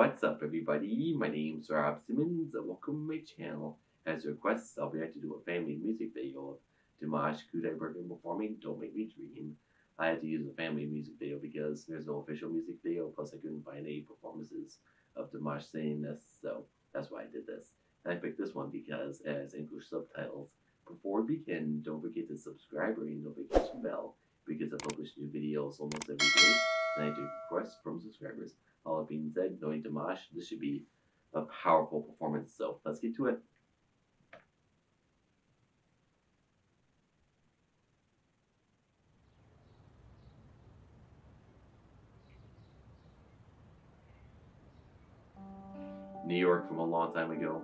What's up, everybody? My name's Rob Simmons, and welcome to my channel. As requests, I'll be to do a family music video of Dimash Kudaibergen performing Don't Make Me Dream. I had to use a family music video because there's no official music video, plus I couldn't find any performances of Dimash saying this, so that's why I did this. And I picked this one because it has English subtitles. Before we begin, don't forget to subscribe or ring the notification bell because I publish new videos almost every day and I take requests from subscribers. All that being said, knowing Dimash, this should be a powerful performance, so let's get to it. New York from a long time ago.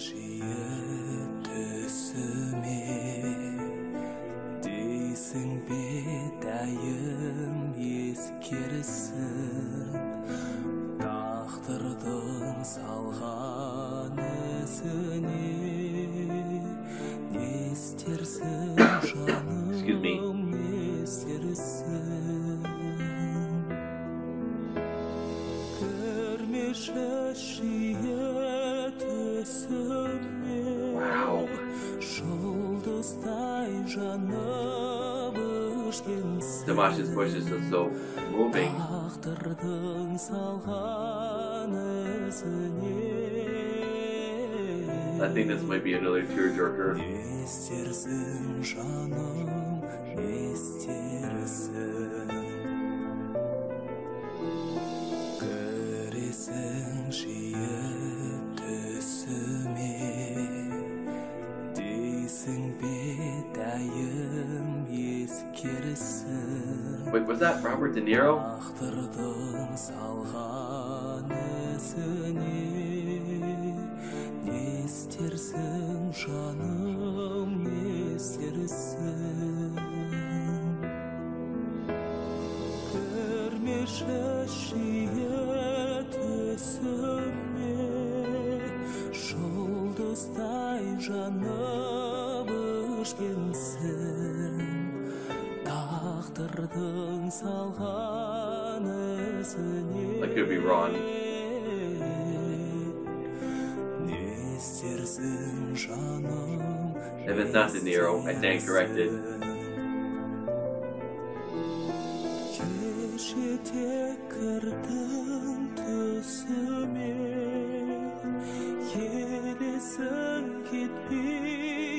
жиі түсіме дейсің бе дәйім ескерсін тағдырдың салған ізіне не істерсің жаным не істерсің кірмеші жиі The voice is just so moving. I think this might be another tearjerker. Jestersin, Wait, was that Robert De Niro? жанып өшкенсің тағдырдың салған ізіне I could be wrong. не істерсің жаным If it's not De Niro, I stand corrected. кешеде кірдің түсіме елесің кетпей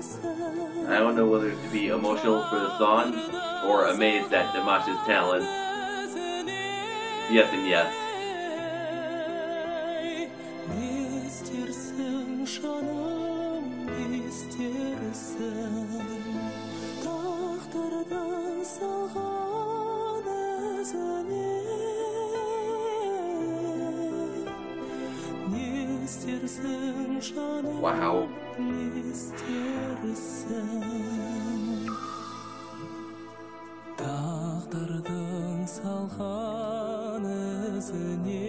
I don't know whether to be emotional for the song or amazed at Dimash's talent. Yes and yes. Wow. Тағдырдың салған ізіне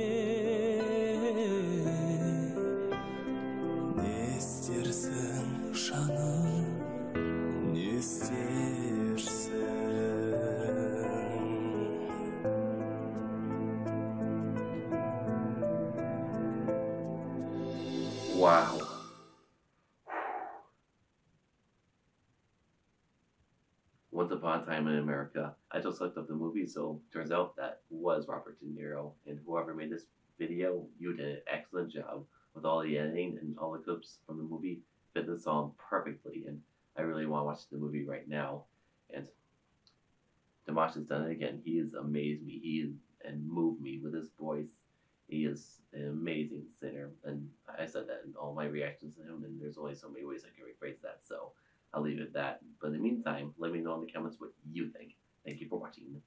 Once Upon a Time in America. I just looked up the movie, so turns out that was Robert De Niro. And whoever made this video, you did an excellent job with all the editing and all the clips from the movie fit the song perfectly. And I really want to watch the movie right now. And Dimash has done it again. He has amazed me. He is, and moved me with his voice. He is an amazing singer, and I said that in all my reactions to him. And there's only so many ways I can rephrase that. So I leave it at that. But in the meantime, let me know in the comments what you think. Thank you for watching.